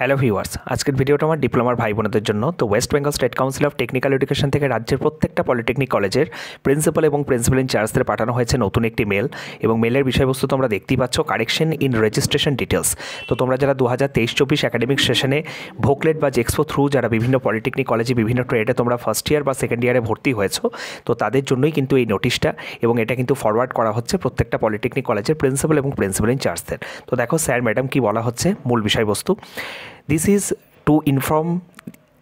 Hello viewers, আজকের ভিডিওটা আমার ডিপ্লোমার ভাই বোনদের জন্য। তো West Bengal State Council of Technical Education থেকে রাজ্যের প্রত্যেকটা পলিটেকনিক কলেজের প্রিন্সিপাল এবং প্রিন্সিপাল ইনচার্জদের পাঠানো হয়েছে নতুন একটি মেল। এবং মেলের বিষয়বস্তু তোমরা দেখতেই পাচ্ছ, কারেকশন ইন রেজিস্ট্রেশন ডিটেলস তো তোমরা যারা দু হাজার তেইশ চব্বিশ একাডেমিক সেশনে ভোকলেট বা জেক্সপো থ্রু যারা বিভিন্ন পলিটেকনিক কলেজে বিভিন্ন ট্রেডে তোমরা ফার্স্ট ইয়ার বা সেকেন্ড ইয়ারে ভর্তি হয়েছো, তো তাদের জন্যই কিন্তু এই নোটিশটা এবং এটা কিন্তু ফরওয়ার্ড করা হচ্ছে প্রত্যেকটা পলিটেকনিক কলেজের প্রিন্সিপাল এবং প্রিন্সিপাল ইনচার্জদের তো দেখো স্যার, ম্যাডাম কি বলা হচ্ছে? মূল বিষয়বস্তু। This is to inform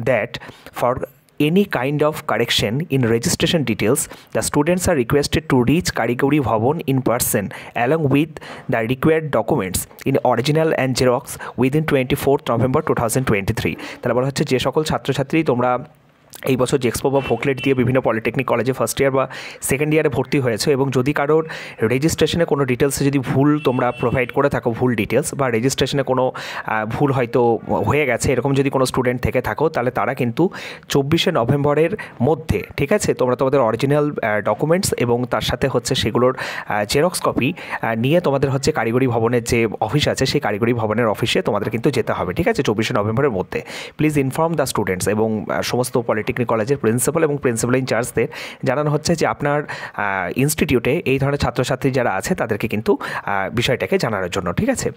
that for any kind of correction in registration details the students are requested to reach karigori bhavan in person along with the required documents in original and xerox within 24th november 2023 তাহলে বলা হচ্ছে যে সকল ছাত্রছাত্রী তোমরা এই বছর জেক্সপো বা ফোকলেট দিয়ে বিভিন্ন পলিটেকনিক কলেজে ফার্স্ট ইয়ার বা সেকেন্ড ইয়ারে ভর্তি হয়েছে এবং যদি কারোর রেজিস্ট্রেশনে কোনো ডিটেলসে যদি ভুল তোমরা প্রোভাইড করে থাকো, ভুল ডিটেলস বা রেজিস্ট্রেশনে কোনো ভুল হয়তো হয়ে গেছে, এরকম যদি কোনো স্টুডেন্ট থেকে থাকো, তাহলে তারা কিন্তু চব্বিশে নভেম্বরের মধ্যে, ঠিক আছে? তোমরা তোমাদের অরিজিনাল ডকুমেন্টস এবং তার সাথে হচ্ছে সেগুলোর জেরক্স কপি নিয়ে তোমাদের হচ্ছে কারিগরি ভবনের যে অফিস আছে, সেই কারিগরি ভবনের অফিসে তোমাদের কিন্তু যেতে হবে, ঠিক আছে? চব্বিশে নভেম্বরের মধ্যে। প্লিজ ইনফর্ম দ্য স্টুডেন্টস এবং সমস্ত পলিটেকনিক কলেজের প্রিন্সিপাল এবং প্রিন্সিপাল ইনচার্জদের জানানো হচ্ছে যে আপনার ইনস্টিটিউটে এই ধরনের ছাত্রছাত্রী যারা আছে তাদেরকে কিন্তু বিষয়টাকে জানানোর জন্য, ঠিক আছে?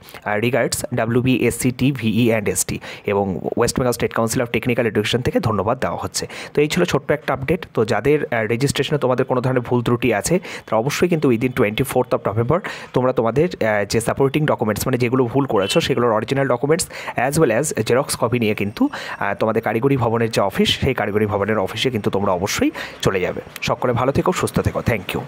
Regards W B S C T V E and S T এবং West Bengal State Council of Technical Education থেকে ধন্যবাদ দেওয়া হচ্ছে। তো এই ছিল ছোট্ট একটা আপডেট তো যাদের রেজিস্ট্রেশনে তোমাদের কোনো ধরনের ভুল ত্রুটি আছে, তারা অবশ্যই কিন্তু within twenty fourth of November তোমরা তোমাদের যে সাপোর্টিং ডকুমেন্টস মানে যেগুলো ভুল করেছ, সেগুলোর original documents as well as xerox copy নিয়ে কিন্তু তোমাদের কারিগরি ভবনের যে অফিস সেই কারিগরি ভবনের অফিসে কিন্তু তোমরা অবশ্যই চলে যাবে। সকলে ভালো থেকো সুস্থ থেকো। Thank you